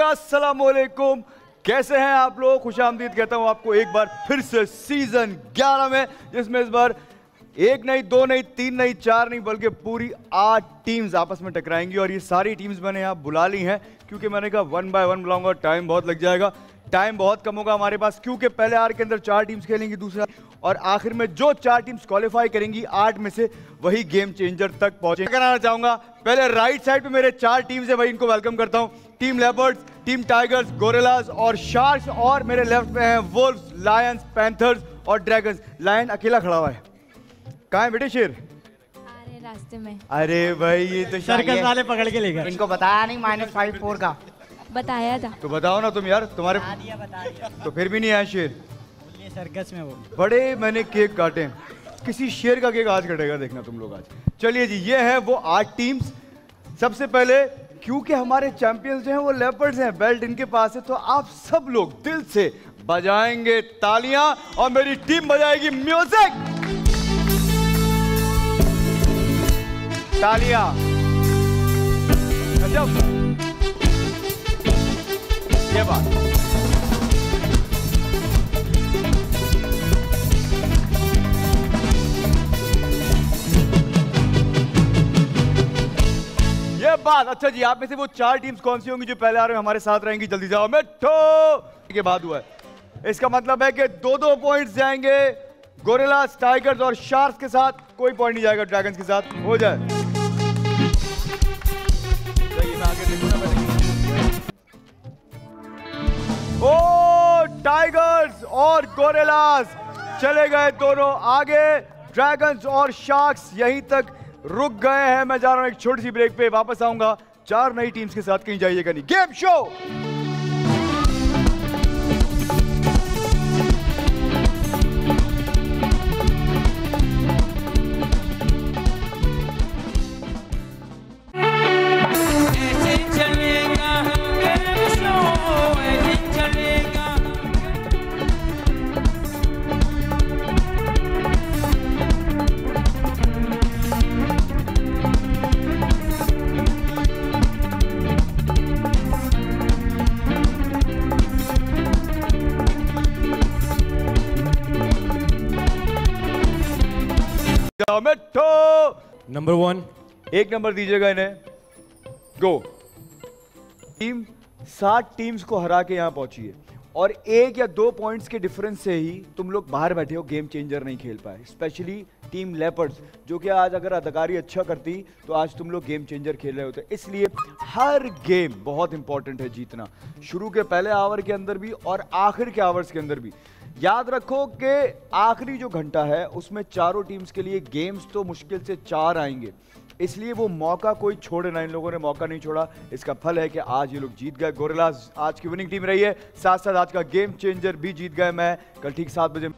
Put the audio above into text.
अस्सलाम वालेकुम कैसे हैं आप लोग? खुश आमदीद कहता हूँ आपको एक बार फिर से सीज़न 11 में, जिसमें इस बार एक नहीं, दो नहीं, तीन नहीं, चार नहीं, बल्कि पूरी आठ टीम्स आपस में टकराएँगी और ये सारी टीम्स मैंने यहाँ बुला ली हैं, क्योंकि मैंने कहा वन बाय वन बुलाऊँगा टाइम बहुत लग जाएगा। टाइम बहुत कम होगा हमारे पास, क्योंकि पहले आर के अंदर चार टीम्स खेलेंगी, दूसरा और आखिर में जो चार टीम्स क्वालिफाई करेंगी, आठ में से वही गेम चेंजर तक पहुँचे। कराना चाहूँगा, पहले राइट साइड पे मेरे चार टीम्स है, भाई, इनको वेलकम करता हूँ। Team leopards team tigers gorillas और शार्क्स और मेरे लेफ़्ट में हैं वुल्व्स लायंस पैंथर्स और ड्रैगन्स लायन अकेला खड़ा हुआ है। कहाँ है बेटे शेर? रास्ते में। अरे भाई ये तो सर्कस वाले पकड़ के ले गए। इनको बताया नहीं माइनस फाइव फोर का। बताया था। तो बताओ ना तुम यार तुम्हारे बता दिया बता दिया। तो फिर भी नहीं आया शेर। सर्कस में वो बड़े मैंने केक काटे किसी शेर का केक आज कटेगा देखना तुम लोग आज। चलिए जी ये है वो आठ टीम्स सबसे पहले क्योंकि हमारे चैंपियंस जो हैं वो लेपर्ड्स हैं, बेल्ट इनके पास है तो आप सब लोग दिल से बजाएँगे तालियाँ और मेरी टीम बजाएगी म्यूज़िक। तालियाँ। गजब। ये बात। बात अच्छा जी, आप में से वो चार टीम्स कौन सी होंगी जो पहले आ रहे हैं? हमारे साथ रहेंगी। जल्दी जाओ मिठो के बाद हुआ है। इसका मतलब है कि दो दो पॉइंट्स जाएँगे गोरिल्लास टाइगर्स और शार्क्स के साथ। कोई पॉइंट नहीं जाएगा ड्रैगन्स के साथ। हो जाए। ओ टाइगर्स और गोरेलास चले गए दोनों आगे। ड्रैगन्स और शार्क्स यहीं तक रुक गए हैं, मैं जा रहा हूँ एक छोटी सी ब्रेक पे, वापस आऊँगा। चार नई टीम्स के साथ कहीं जाइएगा नहीं। गेम शो मिठो नंबर वन एक नंबर दीजिएगा इन्हें। गो टीम सात टीम्स को हरा के यहाँ पहुँची है। और एक या दो पॉइंट्स के डिफरेंस से ही तुम लोग बाहर बैठे हो गेम चेंजर नहीं खेल पाए। स्पेशली टीम लेपर्ड्स जो कि आज अगर अदाकारी अच्छा करती तो आज तुम लोग गेम चेंजर खेल रहे होते। इसलिए हर गेम बहुत इंपॉर्टेंट है जीतना। शुरू के पहले आवर के अंदर भी और आखिर के आवर्स के अंदर भी। याद रखो कि आखिरी जो घंटा है, उसमें चारों टीम्स के लिए गेम्स तो मुश्किल से चार आएँगे। इसलिए वो मौका कोई छोड़े ना, इन लोगों ने मौका नहीं छोड़ा। इसका फल है कि आज ये लोग जीत गए। गोरेलाज आज की विनिंग टीम रही है। साथ साथ आज का गेम चेंजर भी जीत गए। मैं कल ठीक सात बजे